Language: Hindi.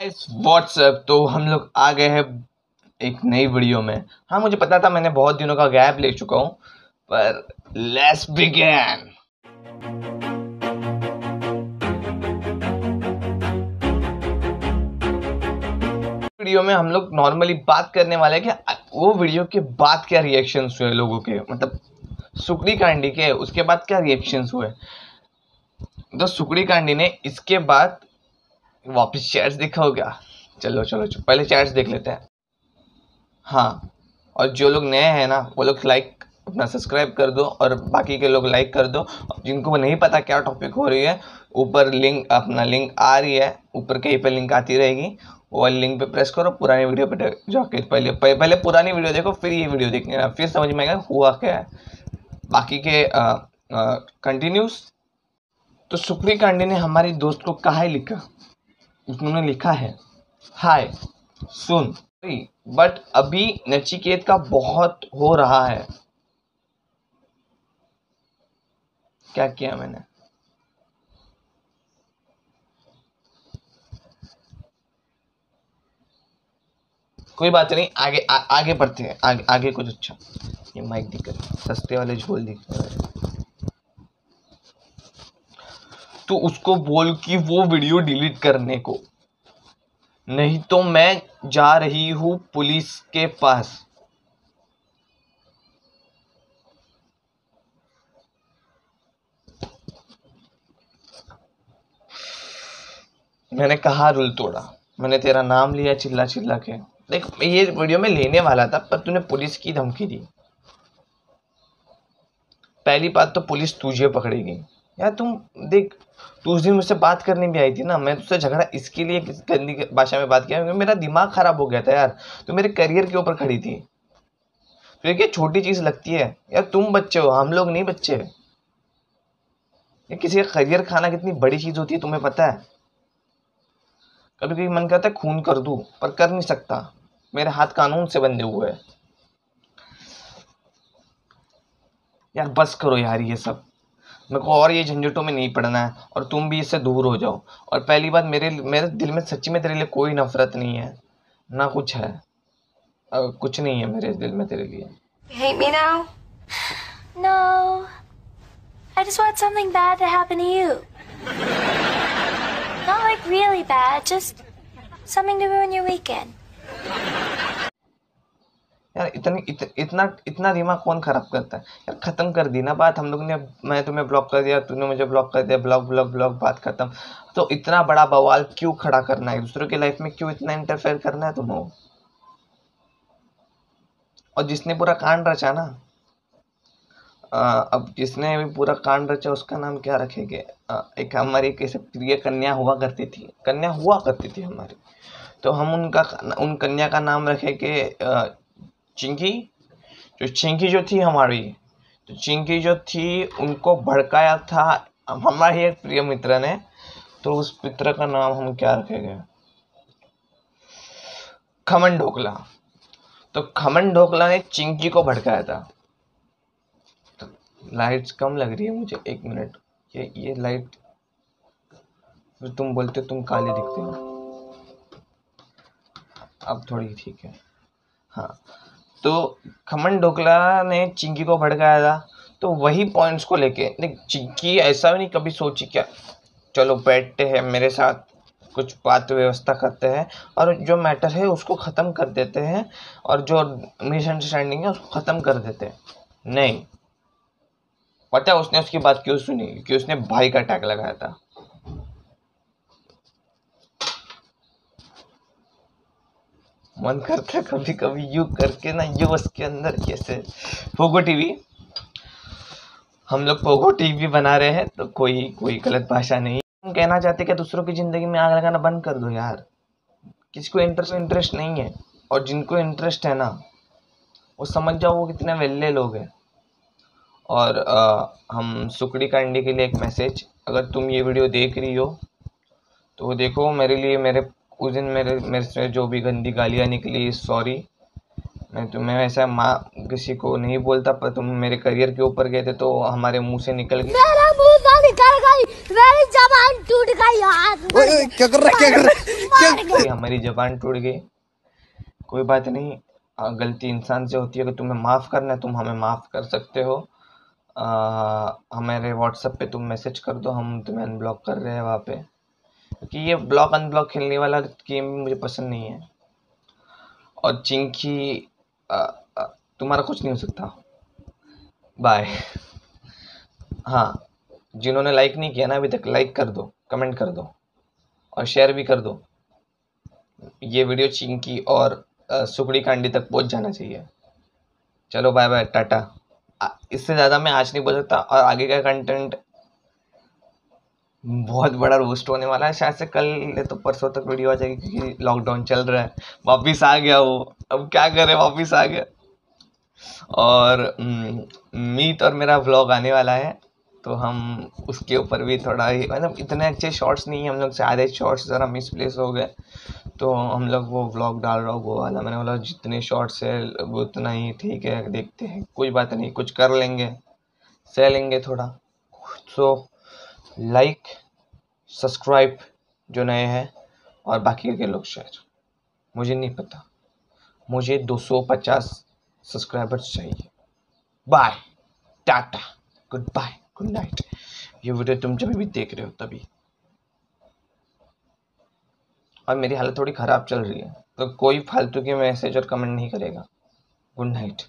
व्हाट्सएप तो हम लोग आ गए हैं एक नई वीडियो में। हाँ मुझे पता था, मैंने बहुत दिनों का गैप ले चुका हूँ, पर लेट्स बिगिन वीडियो में हम लोग नॉर्मली बात करने वाले हैं कि वो वीडियो के बाद क्या रिएक्शंस हुए लोगों के? मतलब सुकड़ी कांडी के, उसके बाद क्या रिएक्शंस हुए? तो सुकड़ी कांडी ने इसके बाद वापस चैट्स देखा क्या चलो चलो चलो, पहले चैट्स देख लेते हैं। हाँ और जो लोग नए हैं ना, वो लोग लाइक अपना सब्सक्राइब कर दो और बाकी के लोग लाइक कर दो। जिनको नहीं पता क्या टॉपिक हो रही है, ऊपर लिंक अपना लिंक आ रही है, ऊपर कहीं पे लिंक आती रहेगी, वो लिंक पे प्रेस करो, पुरानी वीडियो पे जाके पहले पहले पुरानी वीडियो देखो, फिर ये वीडियो देखने फिर समझ में आएगा हुआ क्या है। बाकी के कंटिन्यूस तो सुप्री कांडी ने हमारे दोस्त को कहा लिखा। उन्होंने लिखा है। हाय सुन। बट अभी नचिकेत का बहुत हो रहा है। क्या किया मैंने? कोई बात नहीं आगे आ, आगे बढ़ते हैं। आगे आगे कुछ अच्छा। ये माइक दिक्कत सस्ते वाले झोल दिख तो उसको बोल कि वो वीडियो डिलीट करने को। नहीं तो मैं जा रही हूँ पुलिस के पास। मैंने कहा, रूल तोड़ा। मैंने तेरा नाम लिया चिल्ला चिल्ला के। देख, ये वीडियो में लेने वाला था, पर तूने पुलिस की धमकी दी। पहली बात तो पुलिस तुझे पकड़ेगी। यार तुम देख, तू उस दिन मुझसे बात करने भी आई थी ना, मैं तुझसे झगड़ा इसके लिए किस गंदी भाषा में बात किया, क्योंकि मेरा दिमाग खराब हो गया था यार। तो मेरे करियर के ऊपर खड़ी थी। तो ये छोटी चीज़ लगती है। यार तुम बच्चे हो, हम लोग नहीं बच्चे। ये किसी का करियर खाना कितनी बड़ी चीज़ होती है, तुम्हें पता है। कभी कभी मन करता है खून कर दूँ, पर कर नहीं सकता। मेरे हाथ कानून से बंधे हुए हैं। यार बस करो यार ये सब। मेरे को और ये झंझटों में नहीं पड़ना है और तुम भी इससे दूर हो जाओ। और पहली बात मेरे मेरे दिल में सच्ची में तेरे लिए कोई नफरत नहीं है ना कुछ है। आ, कुछ नहीं है मेरे दिल में तेरे लिए। यार इतनी इत, इतना इतना दिमाग कौन ख़राब करता है? यार ख़त्म कर दी ना बात हम लोग ने मैं तुम्हें ब्लॉक कर दिया तूने मुझे ब्लॉक कर दिया ब्लॉक ब्लॉक ब्लॉक बात ख़त्म। तो इतना बड़ा बवाल क्यों खड़ा करना है? दूसरों की लाइफ में क्यों इतना इंटरफेयर करना है तुम्हें? और जिसने पूरा कांड रचा ना अब जिसने भी पूरा कांड रचा उसका नाम क्या रखेंगे? एक हमारी कैसे प्रिय कन्या हुआ करती थी। कन्या हुआ करती थी हमारी। तो हम उनका उन कन्या का नाम रखेंगे चिंकी? जो चिंकी जो थी हमारी तो चिंकी जो थी, उनको भड़काया था। हमारे एक प्रिय मित्र ने तो उस मित्र का नाम हम क्या रखेंगे? खमन ढोकला। तो खमन ढोकला ने चिंकी को भड़काया था। तो लाइट्स कम लग रही है मुझे, एक मिनट। ये ये लाइट फिर तुम बोलते तुम काले दिखते हो। अब थोड़ी ठीक है। हाँ तो खमन ढोकला ने चिंकी को भड़काया था। तो वही पॉइंट्स को लेके, देख, चिंकी ऐसा भी नहीं, कभी सोची क्या? चलो बैठते हैं मेरे साथ, कुछ बात व्यवस्था करते हैं और जो मैटर है उसको ख़त्म कर देते हैं और जो मिसअंडरस्टैंडिंग है उसको ख़त्म कर देते हैं। नहीं। पता है उसने उसकी बात क्यों सुनी? क्योंकि उसने भाई का टैग लगाया था। मन करता है कभी कभी यू करके ना यू उसके अंदर कैसे? पोगो टीवी हम लोग पोगो टीवी बना रहे हैं तो कोई कोई गलत भाषा नहीं। हम कहना चाहते कि दूसरों की ज़िंदगी में आग लगाना बंद कर दो यार। किसी को इंटरेस्ट इंटरेस्ट नहीं है। और जिनको इंटरेस्ट है ना वो समझ जाओ वो कितने वेल्ले लोग हैं। और आ, हम सुकड़ी कांडी के लिए एक मैसेज अगर तुम ये वीडियो देख रही हो तो देखो मेरे लिए मेरे उस दिन मेरे मेरे से जो भी गंदी गालियाँ निकली सॉरी मैं तुम्हें ऐसा माँ किसी को नहीं बोलता पर तुम मेरे करियर के ऊपर गए थे तो हमारे मुँह से निकल गए। भाई मेरी जबान टूट गई यार क्या कर रहा क्या कर रहा क्या मर गई। हमारी जबान टूट गई। कोई बात नहीं गलती इंसान से होती है अगर तुम्हें माफ़ करना है तुम हमें माफ़ कर सकते हो। आ, हमारे व्हाट्सएप पे तुम मैसेज कर दो हम तुम्हें अनब्लॉक कर रहे हैं वहाँ पे। क्योंकि ये ब्लॉक अनब्लॉक खेलने वाला गेम मुझे पसंद नहीं है। और चिंकी तुम्हारा कुछ नहीं हो सकता। बाय हाँ जिन्होंने लाइक नहीं किया ना, अभी तक लाइक कर दो कमेंट कर दो, और शेयर भी कर दो। ये वीडियो चिंकी और सुकड़ी कांडी तक पहुँच जाना चाहिए। चलो बाय बाय टाटा। इससे ज़्यादा मैं आज नहीं बोल सकता, और आगे का कंटेंट बहुत बड़ा रोस्ट होने वाला है। शायद से कल या तो परसों तक वीडियो आ जाएगी क्योंकि लॉकडाउन चल रहा है। वापिस आ गया वो। अब क्या करें, वापिस आ गया। और मीट और मेरा व्लॉग आने वाला है। तो हम उसके ऊपर भी थोड़ा ही मतलब इतने अच्छे शॉर्ट्स नहीं है। हम लोग से आधे शॉर्ट्स ज़रा मिसप्लेस हो गए। तो हम लोग वो व्लॉग डाल रहा हूँ, वो वाला। मैंने बोला, जितने शॉर्ट्स है उतना ही ठीक है, देखते हैं। कोई बात नहीं, कुछ कर लेंगे। सह लेंगे थोड़ा। सो लाइक सब्सक्राइब जो नए हैं और बाकी के लोग शेयर मुझे नहीं पता। मुझे 250 सब्सक्राइबर्स चाहिए। Bye tata good bye good night ये वीडियो तुम जब भी देख रहे हो तभी। और मेरी हालत थोड़ी ख़राब चल रही है। तो कोई फालतू के मैसेज और कमेंट नहीं करेगा। Good night